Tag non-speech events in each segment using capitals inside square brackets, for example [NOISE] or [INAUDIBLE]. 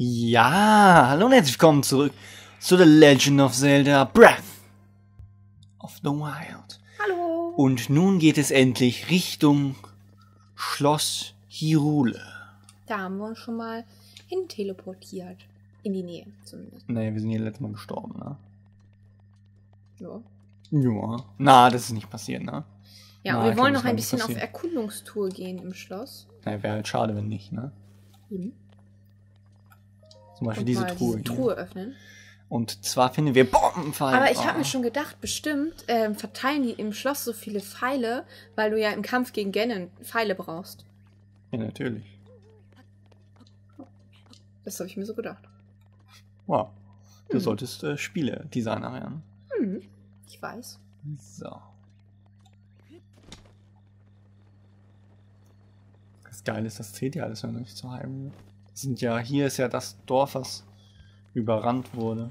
Ja, hallo und herzlich willkommen zurück zu The Legend of Zelda Breath of the Wild. Hallo. Und nun geht es endlich Richtung Schloss Hyrule. Da haben wir uns schon mal hin teleportiert. In die Nähe zumindest. Nee, wir sind hier letztes Mal gestorben, ne? Ja. Ja. Na, das ist nicht passiert, ne? Ja, Na, und wir wollen noch ein bisschen kann auf Erkundungstour gehen im Schloss. Na, wäre halt schade, wenn nicht, ne? Mhm. Zum Beispiel diese Truhe, diese hier. Truhe öffnen. Und zwar finden wir Bombenpfeile. Aber ich Oh. habe mir schon gedacht, bestimmt ähm, verteilen die im Schloss so viele Pfeile, weil du ja im Kampf gegen Ganon Pfeile brauchst. Ja, natürlich. Das habe ich mir so gedacht. Wow. Du Hm. solltest äh, Spiele-Designer werden. Hm, ich weiß. So. Das Geile ist, das zählt ja alles noch nicht zu Hyrule. Sind ja, hier ist ja das Dorf, was überrannt wurde.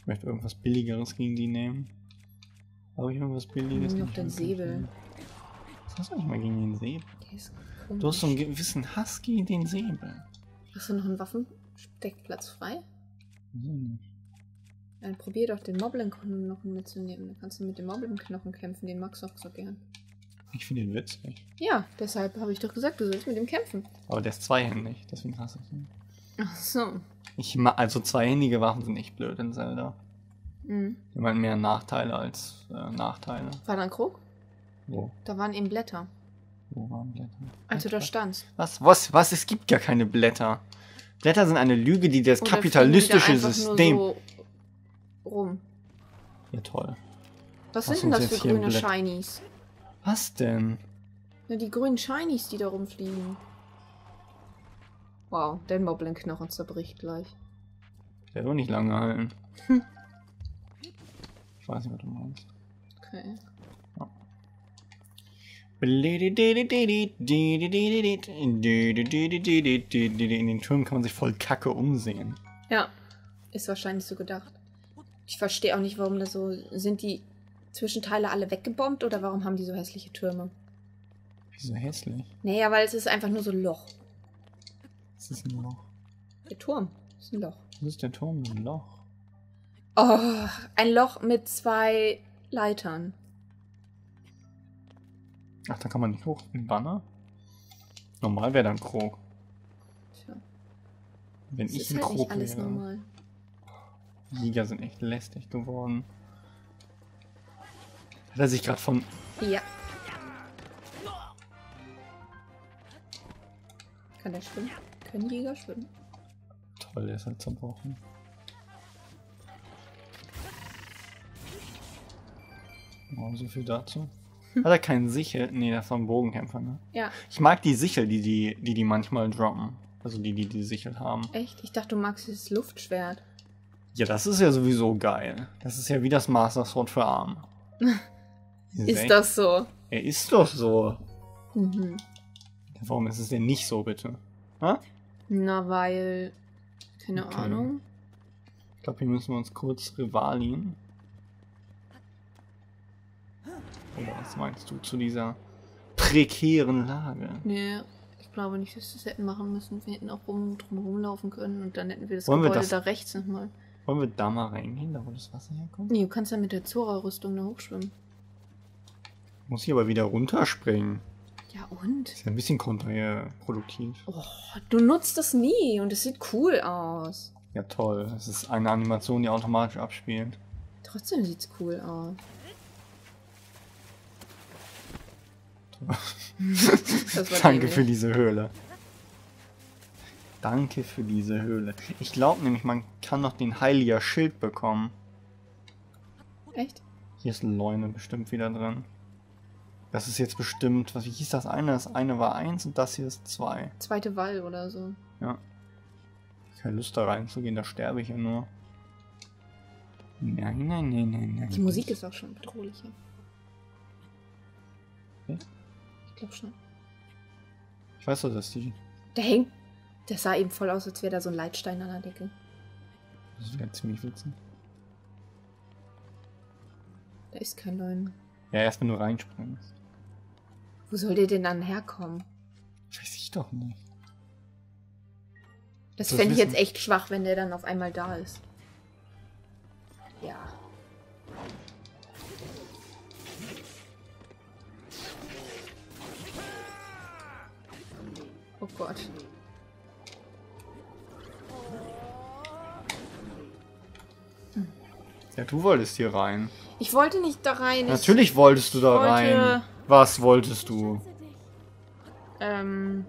Ich möchte irgendwas Billigeres gegen die nehmen. Habe ich irgendwas Billiges? Hm, noch den. Säbel. Was hast du eigentlich mal gegen den Säbel? Der ist Du hast so einen gewissen Hass gegen den Säbel. Hast du noch einen Waffensteckplatz frei? Ich nicht. Dann probier doch den Moblin-Knochen mitzunehmen. Dann kannst du mit dem Moblin-Knochen kämpfen, den magst du auch so gern. Ich finde ihn witzig. Ja, deshalb habe ich doch gesagt, du sollst mit ihm kämpfen. Aber der ist zweihändig, deswegen hasse ich ihn. Ach so. Ich ma also zweihändige Waffen sind echt blöd in Zelda. Mhm. Die haben halt mehr Nachteile als äh, Nachteile. War da ein Krog? Wo? Da waren eben Blätter. Wo waren Blätter? Als du da standst. Was? Was? Was? Es gibt gar keine Blätter. Blätter sind eine Lüge, die das Oder fliegen die da kapitalistische einfach nur System. So rum. Ja, toll. Was Was sind denn das für grüne? Shinies? Was denn? Na, die grünen Shinies, die da rumfliegen. Wow, der Moblin-Knochen zerbricht gleich. Der wird nicht lange halten. Ich weiß nicht, was du meinst. Okay. In den Türmen kann man sich voll kacke umsehen. Ja, ist wahrscheinlich so gedacht. Ich verstehe auch nicht, warum das so. Sind die Zwischenteile alle weggebombt oder warum haben die so hässliche Türme? Wieso hässlich? Naja, weil es ist einfach nur so ein Loch. Was ist ein Loch? Der Turm ist ein Loch. Was ist der Turm? Ein Loch. Oh, ein Loch mit zwei Leitern. Ach, da kann man nicht hoch. Ein Banner? Normal wäre dann Krog. Tja, Wenn das ich ist ein halt Krog nicht alles wäre. normal. Jäger sind echt lästig geworden. Hat er sich gerade von. Ja. Kann der schwimmen? Können Jäger schwimmen? Toll, der ist halt zerbrochen. Oh, so viel dazu. Hat er keinen Sichel? Nee, das war ein Bogenkämpfer, ne? Ja, Ich mag die Sichel, die die, die, die manchmal droppen. Also die, die die Sichel haben. echt? Ich dachte, du magst dieses Luftschwert. Ja, das ist ja sowieso geil. Das ist ja wie das Master Sword für Arme. [LAUGHS] Ist echt- das so? Er ist doch so. Mhm. Warum ist es denn nicht so, bitte? Ha? Na, weil. Keine Okay. Ahnung. Ich glaube, hier müssen wir uns kurz rivalien. Oder was meinst du zu dieser prekären Lage? Nee, ich glaube nicht, dass wir das hätten machen müssen. Wir hätten auch rum, drum rumlaufen können und dann hätten wir das Wollen wir Gebäude das- da rechts nochmal. Wollen wir da mal reingehen, da wo das Wasser herkommt? Nee, du kannst ja mit der Zora-Rüstung da hochschwimmen. Muss ich aber wieder runterspringen. Ja, und? Ist ja ein bisschen kontraproduktiv. Oh, du nutzt das nie und es sieht cool aus. Ja, toll. Es ist eine Animation, die automatisch abspielt. Trotzdem sieht's cool aus. [LAUGHS] Danke für diese Höhle. Danke für diese Höhle. Ich glaube nämlich, man kann noch den Heiliger Schild bekommen. Echt? Hier ist Leune bestimmt wieder drin. Das ist jetzt bestimmt, was wie hieß das eine? Das eine war eins und das hier ist zwei. Zweite Wall oder so. Ja. Keine Lust da reinzugehen, da sterbe ich ja nur. Nein, nein, nein, nein, nein. Die Musik ist auch schon bedrohlicher. Ja? Ich glaube schon. Ich weiß doch, dass die. Der hängt. Das sah eben voll aus, als wäre da so ein Leitstein an der Decke. Das wäre ziemlich witzig. Da ist kein Leuen. Ja, erst wenn du reinspringst. Wo soll der denn dann herkommen? Weiß ich doch nicht. Das Das fände ich jetzt echt schwach, wenn der dann auf einmal da ist. Ja. Oh Gott. Ja, du wolltest hier rein. Ich wollte nicht da rein. Natürlich wolltest du da wollte- rein. Was wolltest du? Ich, ähm,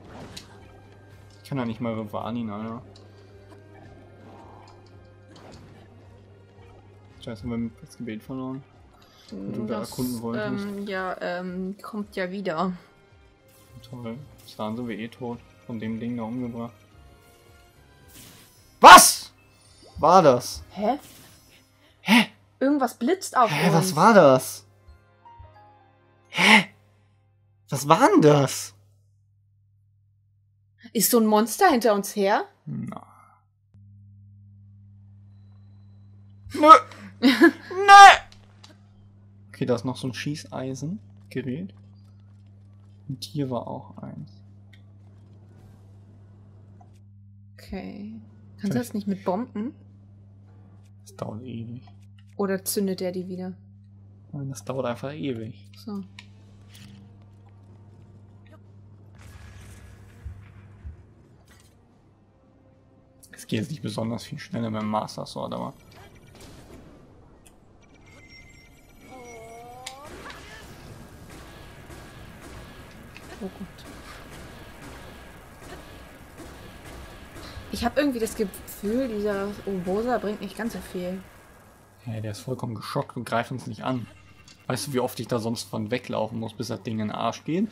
Ich kann ja nicht mal Rivalin, Alter. Scheiße, haben wir das Gebet verloren. du da erkunden wolltest. Ähm, ja, ähm, kommt ja wieder. Toll. Bis dahin sind wir eh tot. Von dem Ding da umgebracht. Was? War das? Hä? Hä? Irgendwas blitzt auf Hä, uns. was war das? Was war denn das? Ist so ein Monster hinter uns her? Na. Nö. [LAUGHS] Nö. Okay, da ist noch so ein Schießeisengerät. Und hier war auch eins. Okay. Kannst du das nicht mit Bomben? Das dauert ewig. Oder zündet er die wieder? Nein, Das dauert einfach ewig. So. Es geht jetzt nicht besonders viel schneller beim Master Sword, aber. Oh Gott. Ich habe irgendwie das Gefühl, dieser Obosa bringt nicht ganz so viel. Ja, der ist vollkommen geschockt und greift uns nicht an. Weißt du, wie oft ich da sonst von weglaufen muss, bis das Ding in den Arsch geht?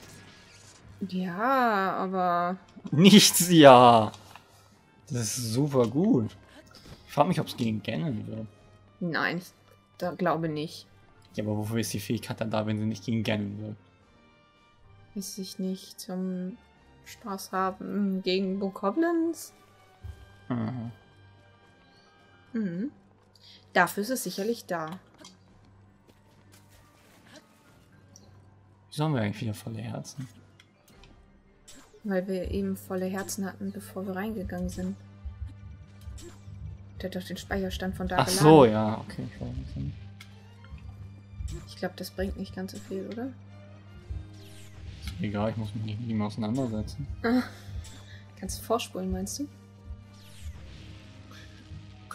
Ja, aber Nichts, ja. Das ist super gut. Ich frage mich, ob es gegen Ganon wird. nein, ich da glaube nicht. Ja, aber wofür ist die Fähigkeit dann da, wenn sie nicht gegen Ganon wird? Weiß ich nicht. Zum Spaß haben gegen Bokoblins? Aha. Mhm. Dafür ist es sicherlich da. Wieso haben wir eigentlich wieder volle Herzen? Weil wir eben volle Herzen hatten, bevor wir reingegangen sind. Der hat doch den Speicherstand von da Ach geladen. so, ja, okay. Ich glaube, das bringt nicht ganz so viel, oder? Ist egal, ich muss mich nicht mit ihm auseinandersetzen. Kannst du vorspulen, meinst du?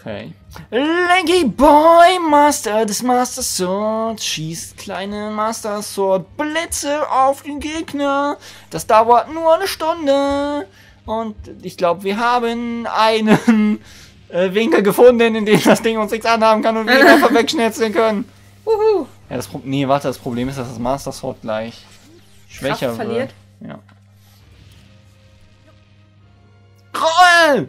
Okay. Lanky Boy, Master des Master Sword, schießt kleine Master Sword Blitze auf den Gegner. Das dauert nur eine Stunde. Und ich glaube, wir haben einen [LAUGHS] äh, Winkel gefunden, in dem das Ding uns nichts anhaben kann und wir ihn [LAUGHS] einfach wegschnetzeln können. Uhu! Ja, das Pro nee, warte, das Problem ist, dass das Master Sword gleich schwächer Kraft verliert? wird. Ja. Roll!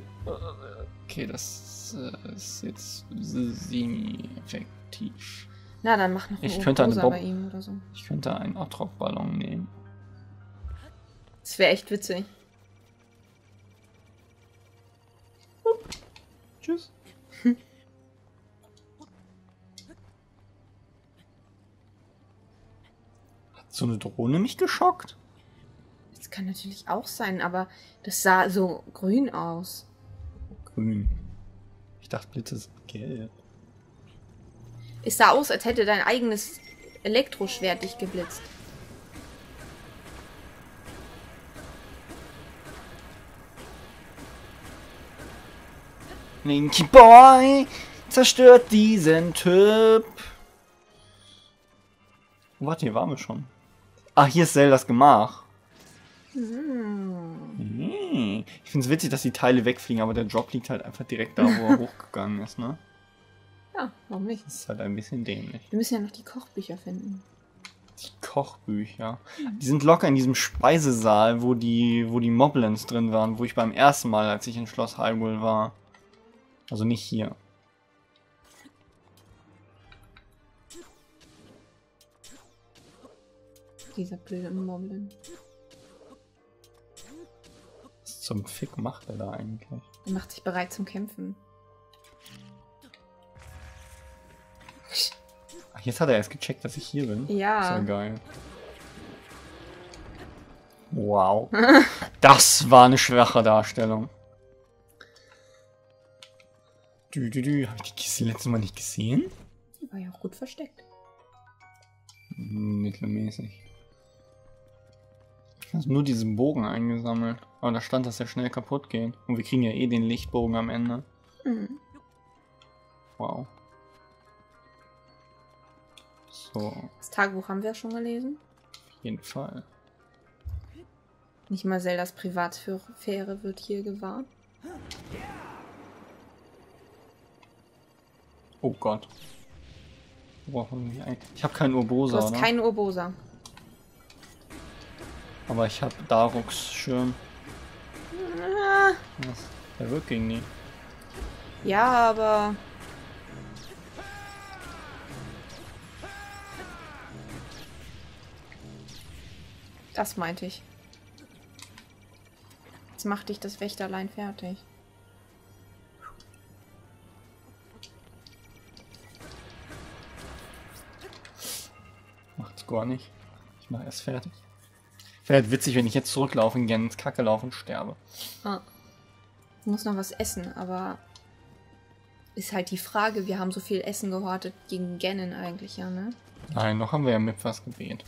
Okay, das äh, ist jetzt semi-effektiv. Na, dann mach noch Ich einen könnte eine Bob- bei ihm oder so. Ich könnte einen Atrock-Ballon nehmen. Das wäre echt witzig. Tschüss. [LAUGHS] Hat so eine Drohne mich geschockt? Das kann natürlich auch sein, aber das sah so grün aus. Grün. Ich dachte, Blitze sind gelb. Es sah aus, als hätte dein eigenes Elektroschwert dich geblitzt. Linky Boy zerstört diesen Typ. Warte, hier waren wir schon. Ah, hier ist Zeldas Gemach. Hm. Hm. Ich finde es witzig, dass die Teile wegfliegen, aber der Drop liegt halt einfach direkt da, wo er [LAUGHS] hochgegangen ist, ne? Ja, warum nicht? Das ist halt ein bisschen dämlich. Wir müssen ja noch die Kochbücher finden. Die Kochbücher. Die sind locker in diesem Speisesaal, wo die, wo die Moblins drin waren, wo ich beim ersten Mal, als ich in Schloss Hyrule war. Also nicht hier. Dieser blöde Moblin. Was zum Fick macht er da eigentlich? Er macht sich bereit zum Kämpfen. Ach, jetzt hat er erst gecheckt, dass ich hier bin. Ja. Ist ja geil. Wow. [LAUGHS] Das war eine schwache Darstellung. Dü, dü, dü. Habe ich die Kiste letztes Mal nicht gesehen? Die war ja auch gut versteckt. Mittelmäßig. Ich habe nur diesen Bogen eingesammelt. Aber da stand, dass er schnell kaputt geht. Und wir kriegen ja eh den Lichtbogen am Ende. Mhm. Wow. So, Das Tagebuch haben wir ja schon gelesen. auf jeden Fall. Nicht mal Zeldas Privatsphäre wird hier gewahrt. Oh Gott. Wo brauchen wir ein- Ich habe keinen Urbosa, Du hast oder? keinen Urbosa. Aber ich habe Daruks Schirm. Was? Der wirkt gegen die. ja, aber. Das meinte ich. Jetzt macht dich das Wächterlein fertig. Macht's gar nicht. Ich mache erst fertig. Wäre halt witzig, wenn ich jetzt zurücklaufe und gerne ins Kacke laufe und sterbe. Ah. Ich muss noch was essen, aber ist halt die Frage, wir haben so viel Essen gehortet gegen Ganon eigentlich, ja, ne? Nein, noch haben wir ja mit was gebet.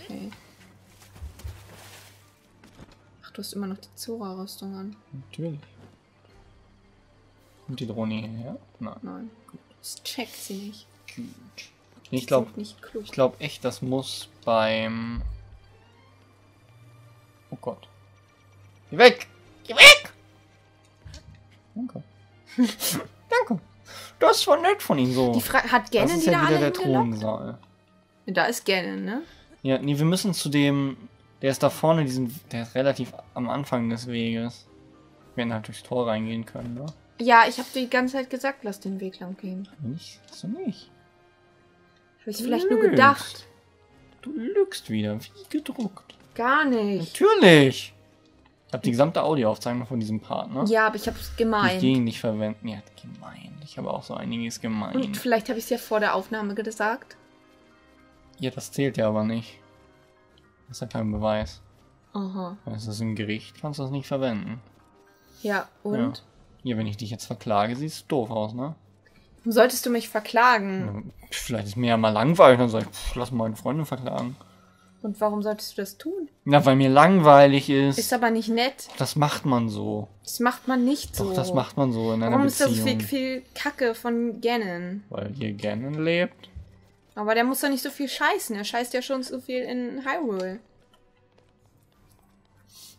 Okay. Ach, du hast immer noch die Zora-Rüstung an. Natürlich. Kommt die Drohne hierher? Nein. Nein. Das checkt sie nicht. Gut. Ich glaube glaub echt, das muss beim... Oh Gott. Geh weg! Geh weg! Danke. [LAUGHS] Danke. Das war nett von ihm so. Die Fra hat das Ganon ist die da ja wieder alle der? Thronsaal. Da ist Ganon, ne? Ja, nee, wir müssen zu dem. Der ist da vorne, diesen, der ist relativ am Anfang des Weges. Wir hätten halt durchs Tor reingehen können, ne? Ja, ich habe die ganze Zeit gesagt, lass den Weg lang gehen. Nicht? Hast du nicht. Habe ich vielleicht nur Lügst. gedacht. Du lügst wieder, wie gedruckt. Gar nicht. Natürlich! Ich hab die gesamte Audioaufzeichnung von diesem Part, ne? Ja, aber ich habe es Die ich gemeint. gegen dich verwenden. Ja, gemein. Ich habe auch so einiges gemein. Und vielleicht habe ich es ja vor der Aufnahme gesagt. Ja, das zählt ja aber nicht. Das ist ja kein Beweis. Aha. Es ist im Gericht, kannst du das nicht verwenden. Ja, und? Ja, wenn ich dich jetzt verklage, siehst du doof aus, ne? Warum solltest du mich verklagen? Ja, Vielleicht ist mir ja mal langweilig, dann sag ich, pff, lass meine Freundin verklagen. Und warum solltest du das tun? Na, weil mir langweilig ist. Ist aber nicht nett. das macht man so. Das macht man nicht so. Doch, das macht man so in einer Warum ist da so Beziehung. viel, viel Kacke von Ganon? Weil hier Ganon lebt. Aber der muss doch nicht so viel scheißen. Er scheißt ja schon so viel in Hyrule.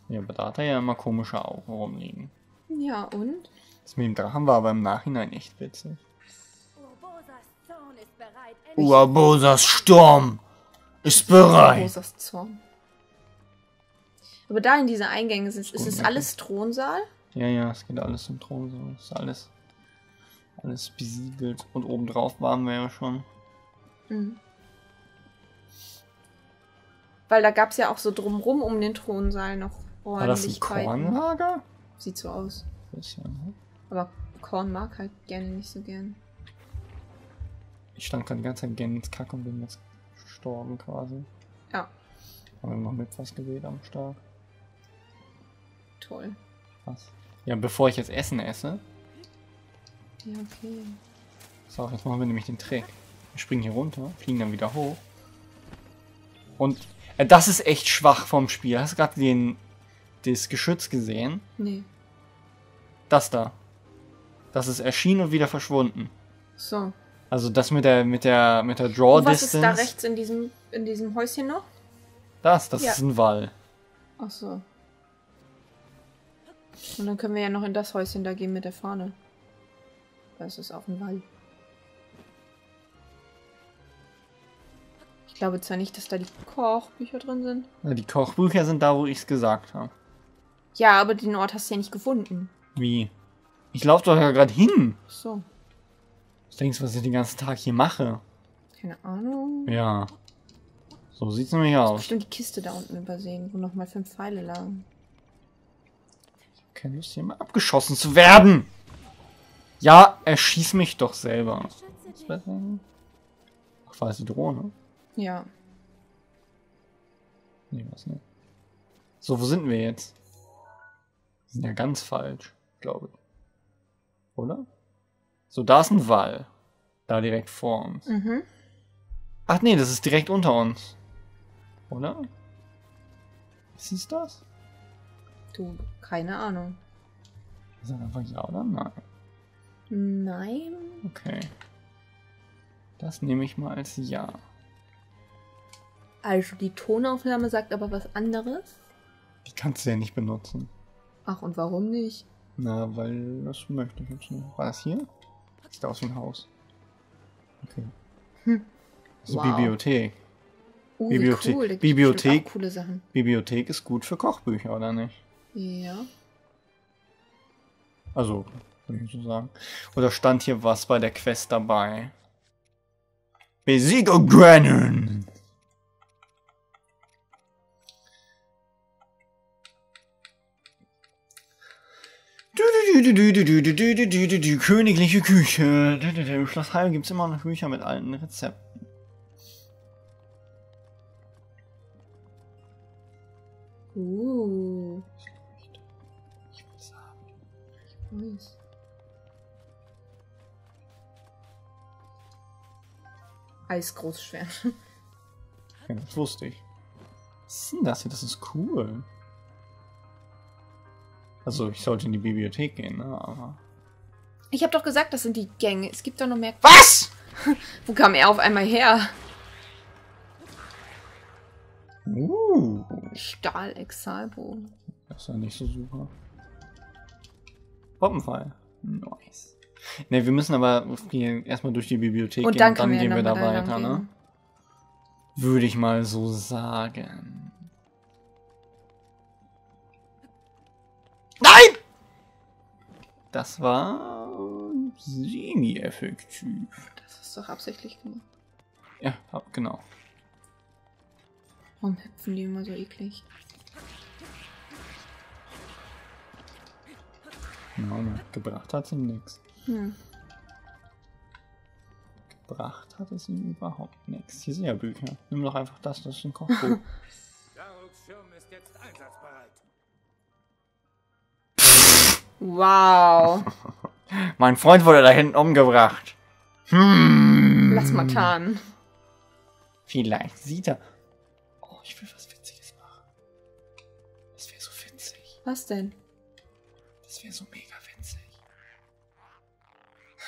Ja, aber da hat er ja immer komische Augen rumliegen. Ja, und? Das mit dem Drachen war aber im Nachhinein echt witzig. Ist Uabosas Sturm ist bereit. Rosas Zorn. Aber da in diese Eingänge sind, ist es alles Thronsaal? Ja, ja, es geht alles im Thron so. Es ist alles, alles besiegelt. Und obendrauf waren wir ja schon. Mhm. Weil da gab es ja auch so drumrum um den Thronsaal noch War das ein. Kornlager? Sieht so aus. Bisschen, ne? Aber Korn mag halt gerne nicht so gern. Ich stand gerade die ganze Zeit gerne ins Kack und bin jetzt gestorben quasi. Ja, Haben wir noch mit was gewählt am Start. toll. Was? Ja, bevor ich jetzt Essen esse. Ja, okay. So, jetzt machen wir nämlich den Trick. Wir springen hier runter, fliegen dann wieder hoch. Und äh, das ist echt schwach vom Spiel. Hast du gerade den das Geschütz gesehen? Nee. Das da. Das ist erschienen und wieder verschwunden. So. Also das mit der mit der mit der Draw Und was ist Distance. da rechts in diesem, in diesem Häuschen noch? Das, das Ja. ist ein Wall. Ach so. Und dann können wir ja noch in das Häuschen da gehen mit der Fahne. Das ist auch ein Wall. Ich glaube zwar nicht, dass da die Kochbücher drin sind. Die Kochbücher sind da, wo ich es gesagt habe. Ja, aber den Ort hast du ja nicht gefunden. Wie? Ich laufe doch ja gerade hin. Ach So. Was denkst was ich den ganzen Tag hier mache? Keine Ahnung. Ja. So sieht's nämlich aus. Bestimmt die Kiste da unten übersehen, wo nochmal fünf Pfeile lagen. Keine Lust, hier mal abgeschossen zu werden. Ja, erschieß mich doch selber. Ach, war das die Drohne? Ja. Nee, was nicht. So, wo sind wir jetzt? Wir sind ja ganz falsch, glaube ich. Oder? So, da ist ein Wall. Da direkt vor uns. Mhm. Ach nee, das ist direkt unter uns. Oder? Ist es das? Du, keine Ahnung. Ist das einfach ja oder nein? Nein. Okay. Das nehme ich mal als ja. Also die Tonaufnahme sagt aber was anderes. Die kannst du ja nicht benutzen. Ach, und warum nicht? Na, weil das möchte ich jetzt nicht. War das hier? Sieht aus wie ein Haus. Okay. Hm. Das ist Wow. Bibliothek. Uh, Bibliothe- wie cool. da Bibliothek. auch coole Sachen. Bibliothek ist gut für Kochbücher, oder nicht? Ja. Also, würde ich so sagen. Oder stand hier was bei der Quest dabei? Besiege Grannon! Königliche Küche. Im Schloss Heim gibt es immer noch Bücher mit alten Rezepten. Uh. Ich will sagen. Nice. Eisgroßschwert. Ja, das wusste ich. Was ist denn das hier? Das ist cool. Also, ich sollte in die Bibliothek gehen, ne? Aber. Ich habe doch gesagt, das sind die Gänge. Es gibt doch noch mehr. Was? [LAUGHS] Wo kam er auf einmal her? Uh. Stahl Exalbogen. Das ist ja nicht so super. Poppenfall. Nice. Ne, wir müssen aber hier erstmal durch die Bibliothek Und gehen dann, und dann wir gehen wir da weiter, ne? Würde ich mal so sagen. Das war semi-effektiv. Das ist doch absichtlich gemacht. Ja, hab- genau. Warum hüpfen die immer so eklig? Ja, ne, gebracht hat sie nix. Hm. Gebracht hat es ihm überhaupt nichts. Hier sind ja Bücher. Nimm doch einfach das, das ist ein [LAUGHS] Kochbuch. Daruks Schirm ist jetzt einsatzbereit. Wow. [LAUGHS] mein Freund wurde da hinten umgebracht. Hm. Lass mal tarnen. Vielleicht sieht er. Oh, ich will was Witziges machen. Das wäre so witzig. Was denn? Das wäre so mega witzig.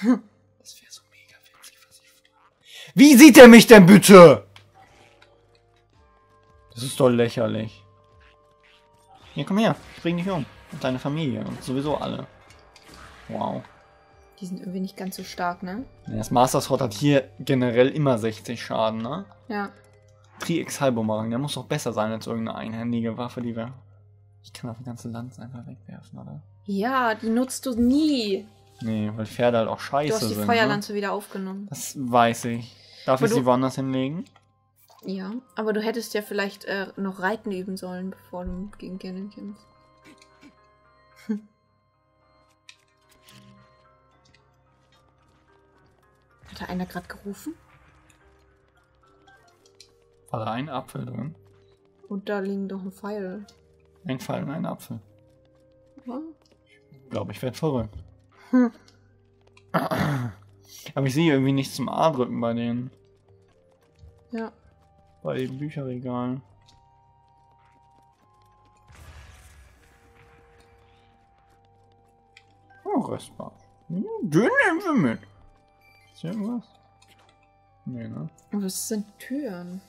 [LAUGHS] Das wäre so mega witzig, was ich vorhabe. Wie sieht er mich denn bitte? Das ist doch lächerlich. Hier, komm her. Ich bring dich um. Und deine Familie. Und sowieso alle. Wow. Die sind irgendwie nicht ganz so stark, ne? Das Master Sword hat hier generell immer 60 Schaden, ne? Ja. Tri Exhalbumarang, der muss doch besser sein als irgendeine einhändige Waffe, die wir. Ich kann auch die ganze Lanze einfach wegwerfen, oder? Ja, die nutzt du nie. Nee, weil Pferde halt auch scheiße Du hast die sind. Ne? Feuerlanze wieder aufgenommen. Das weiß ich. Darf Aber ich sie woanders hinlegen? Ja, aber du hättest ja vielleicht äh, noch Reiten üben sollen, bevor du gegen Ganon kämpfst. Hat da einer gerade gerufen? War da ein Apfel drin? Und da liegen doch ein Pfeil. Ein Pfeil und ein Apfel. Ja. Ich glaube, ich werde verrückt. Hm. Aber ich sehe irgendwie nichts zum A drücken bei den, ja. bei den Bücherregalen. Oh, Restbar. Ja, Den nehmen wir mit. Ist hier irgendwas? Nee, ne? Es sind Türen.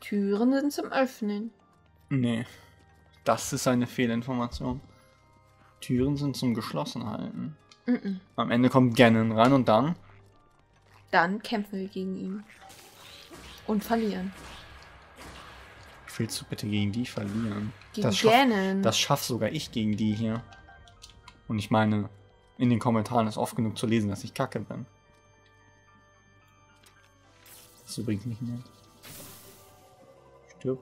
Türen sind zum Öffnen. Nee. Das ist eine Fehlinformation. Türen sind zum Geschlossenhalten. Mhm. Am Ende kommt Ganon rein und dann. Dann kämpfen wir gegen ihn. Und verlieren. Willst du bitte gegen die verlieren? Gegen das, schaff, das schaff sogar ich gegen die hier. Und ich meine, in den Kommentaren ist oft genug zu lesen, dass ich kacke bin. Das ist übrigens nicht nett. Stirb.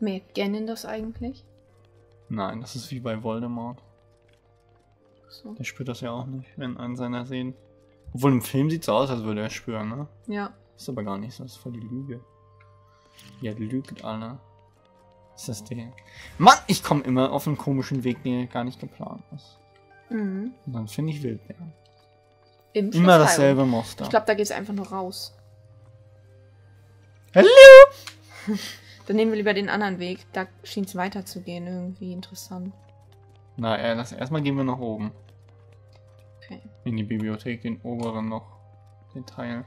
Merkt Ganon das eigentlich? Nein, das ist wie bei Voldemort. So. Der spürt das ja auch nicht, wenn einen seiner sehen. Obwohl im Film sieht so aus, als würde er spüren, ne? Ja. Ist aber gar nicht so, das ist voll die Lüge. Ja, lügt alle. Ist das der? Mann, ich komme immer auf einen komischen Weg, der gar nicht geplant ist. Mhm. Und dann finde ich Wildbären. Im Immer dasselbe Muster. Ich glaube, da geht's einfach nur raus. Hallo! [LAUGHS] Dann nehmen wir lieber den anderen Weg. Da schien es weiterzugehen. Irgendwie interessant. Na, äh, das, erstmal gehen wir nach oben. Okay. In die Bibliothek, den oberen noch. Den Teil.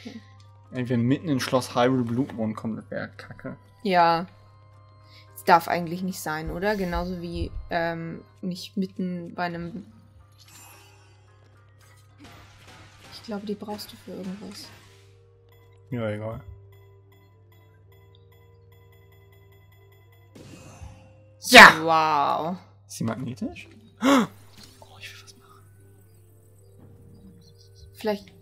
Okay. Wenn wir mitten in Schloss Hyrule Blutmond kommen, das wäre kacke. Ja. Darf eigentlich nicht sein, oder? Genauso wie ähm, nicht mitten bei einem. Ich glaube, die brauchst du für irgendwas. Ja, egal. Ja! Wow. Ist sie magnetisch? Oh, ich will was machen. Vielleicht.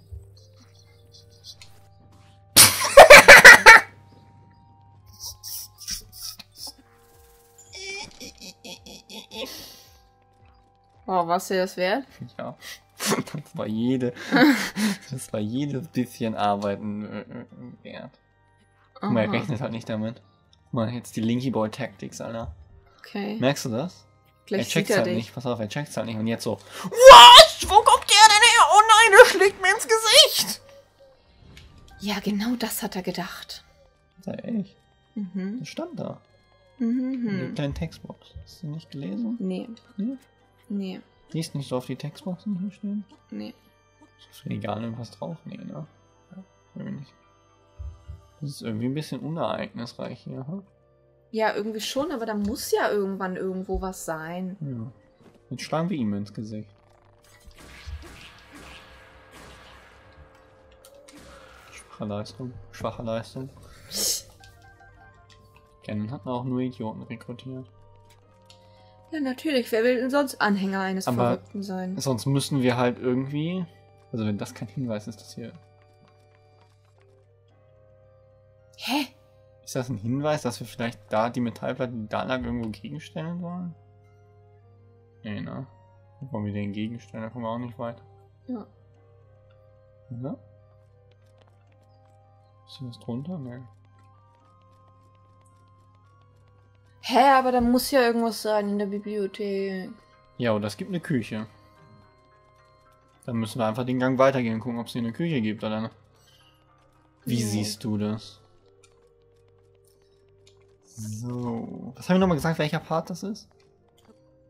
Wow, was dir das wert? [LAUGHS] Ja. Das war jede. [LAUGHS] Das war jedes bisschen Arbeiten äh, äh, wert. Er Aha. rechnet halt nicht damit. Mal, jetzt die Linky Boy Tactics, Alter. Okay. Merkst du das? Gleich er checkt's er halt dich. nicht. Pass auf, er checkt's halt nicht. Und jetzt so. Was? Wo kommt der denn her? Oh nein, er schlägt mir ins Gesicht! Ja, genau das hat er gedacht. Sei ehrlich. Mhm. Das stand da. In der Mhm. kleinen Textbox. Hast du nicht gelesen? Nee, Nee? Nee, Liest nicht so auf die Textboxen hier stehen? nee. Ist egal, irgendwas drauf? Nee, ne? Ja, irgendwie nicht. Das ist irgendwie ein bisschen unereignisreich hier, hm? Ja, irgendwie schon, aber da muss ja irgendwann irgendwo was sein. Ja. Jetzt schlagen wir ihm ins Gesicht. Schwache Leistung. Schwache Leistung. [LAUGHS] Ganon hat auch nur Idioten rekrutiert. Ja, natürlich. Wer will denn sonst Anhänger eines Aber- Verrückten sein? Sonst müssen wir halt irgendwie. Also wenn das kein Hinweis ist, dass hier. Hä? Ist das ein Hinweis, dass wir vielleicht da die Metallplatte, die da lag, irgendwo gegenstellen sollen? Nee, ne? Wo wollen wir den gegenstellen? Da kommen wir auch nicht weiter. Ja. Oder? Ist hier was drunter? Nee. Hä, aber da muss ja irgendwas sein in der Bibliothek. Ja, oder es gibt eine Küche. Dann müssen wir einfach den Gang weitergehen und gucken, ob es hier eine Küche gibt, oder? Wie Ja. siehst du das? So. Was haben wir nochmal gesagt, welcher Part das ist?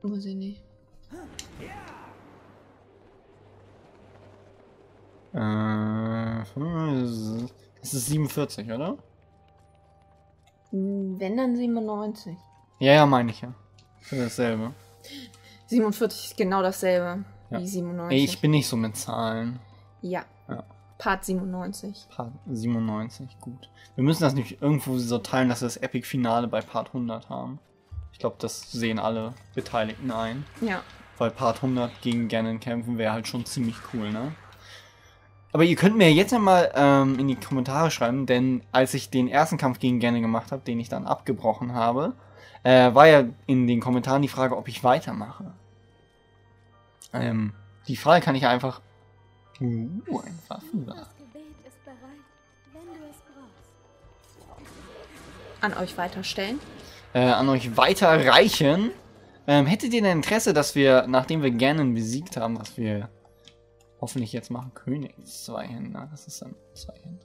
Muss ich nicht. Äh, das ist 47, oder? Wenn dann 97. Ja, ja, meine ich ja. Das ist dasselbe. 47 ist genau dasselbe Ja. wie 97. Ey, ich bin nicht so mit Zahlen. Ja. Ja. Part 97. Part 97, gut. Wir müssen das nicht irgendwo so teilen, dass wir das Epic-Finale bei Part 100 haben. Ich glaube, das sehen alle Beteiligten ein. Ja. Weil Part 100 gegen Ganon kämpfen wäre halt schon ziemlich cool, ne? Aber ihr könnt mir jetzt einmal ähm, in die Kommentare schreiben, denn als ich den ersten Kampf gegen Ganon gemacht habe, den ich dann abgebrochen habe, äh, war ja in den Kommentaren die Frage, ob ich weitermache. Ähm, die Frage kann ich einfach... Uh, ein Waffenwerk. Das Gebet ist bereit, wenn du es brauchst. An euch weiterstellen. äh, an euch weiterreichen. Ähm, hättet ihr denn Interesse, dass wir, nachdem wir Ganon besiegt haben, was wir hoffentlich jetzt machen, Königs Zweihänder? Das ist dann Zweihänder.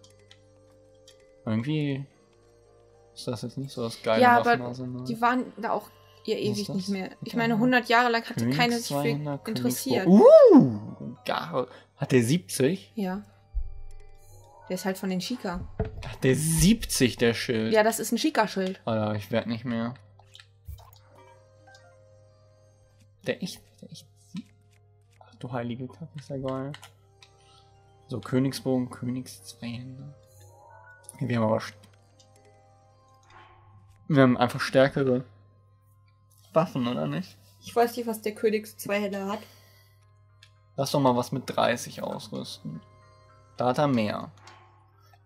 Irgendwie ist das jetzt nicht so das geile Ja, aber ne? Die waren da auch ihr ewig nicht mehr. Ich meine, 100 Jahre lang hatte keiner sich für interessiert. Uh, gar, hat der 70? Ja. Der ist halt von den Shika. Hat der 70, der Schild? Ja, das ist ein Shika-Schild. Alter, ich werd nicht mehr. Der echt, du heilige Kacke, ist ja geil. So, Königsbogen, Königs Zweihänder. Okay, wir haben aber. Wir haben einfach stärkere Waffen, oder nicht? Ich weiß nicht, was der Königs Zweihänder hat. Lass doch mal was mit 30 ausrüsten. Da hat er mehr.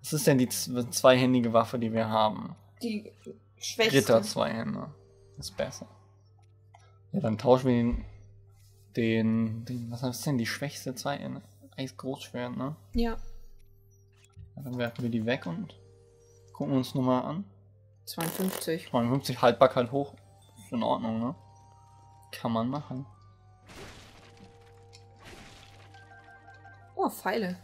Was ist denn die zweihändige Waffe, die wir haben? Die schwächste. Ritter Zweihänder. Ist besser. Ja, dann tauschen wir den. Den. den was ist denn die schwächste Zweihänder? Eisgroßschwert, ne? Ja. Dann werfen wir die weg und gucken uns nochmal an. 52. 52 Haltbarkeit hoch. Ist in Ordnung, ne? Kann man machen. Oh, Pfeile.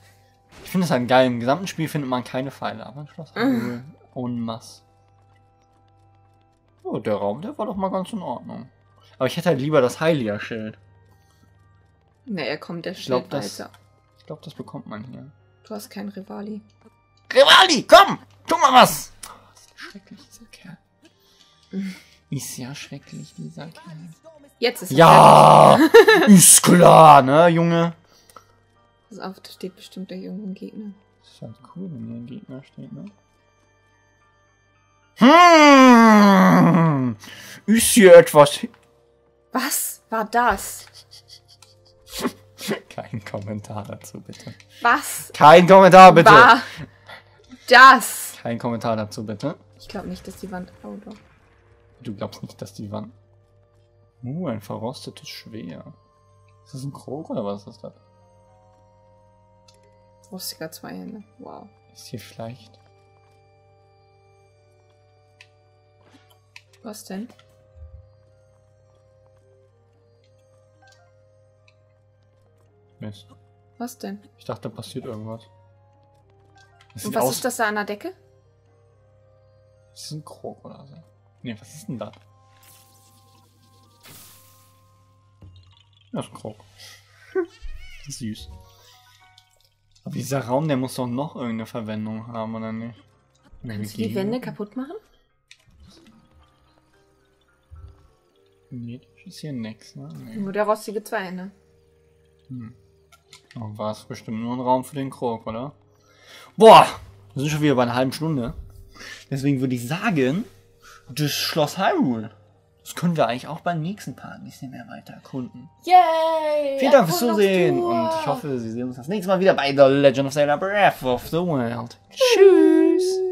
Ich finde es halt geil. Im gesamten Spiel findet man keine Pfeile, aber im Schloss Hyrule en masse. Oh, der Raum, der war doch mal ganz in Ordnung. Aber ich hätte halt lieber das Heilia-Schild. Na, er kommt der glaub, Schild das- weiter. Ich glaube, das bekommt man hier. Du hast keinen Rivali. Rivali, komm! Tu mal was! Oh, ist schrecklich, dieser Kerl. Ist ja schrecklich, dieser Kerl. Jetzt ist er Ja! ist klar, ne, Junge? Pass auf, da steht bestimmt der irgendein Gegner. Das ist halt cool, wenn hier ein Gegner steht, ne? Hm! Ist hier etwas. Was war das? [LAUGHS] Kein Kommentar dazu, bitte. Was Kein Kommentar, bitte! war das? Kein Kommentar dazu, bitte. Ich glaube nicht, dass die Wand. Oh doch. Du glaubst nicht, dass die Wand. Uh, ein verrostetes Schwer. Ist das ein Krog oder was ist das? Rostiger Zweihänder. Wow. Ist hier vielleicht. Was denn? Mist. Was denn? Ich dachte, da passiert irgendwas. Das Und was ist das da an der Decke? Das ist ein Krog oder so. Nee, was ist denn das? Das ist ein Krog. [LAUGHS] Süß. Aber dieser Raum, der muss doch noch irgendeine Verwendung haben, oder nicht? Kannst du die Wände kaputt machen? Nee, das ist hier nix, ne? Nee. Nur der rostige Zweihänder. Oh, war es bestimmt nur ein Raum für den Krog, oder? Boah! Wir sind schon wieder bei einer halben Stunde. Deswegen würde ich sagen, das Schloss Hyrule. Das können wir eigentlich auch beim nächsten Part ein bisschen mehr weiter erkunden. Yay! Vielen Dank fürs Zusehen und ich hoffe, Sie sehen uns das nächste Mal wieder bei The Legend of Zelda Breath of the Wild. Tschüss!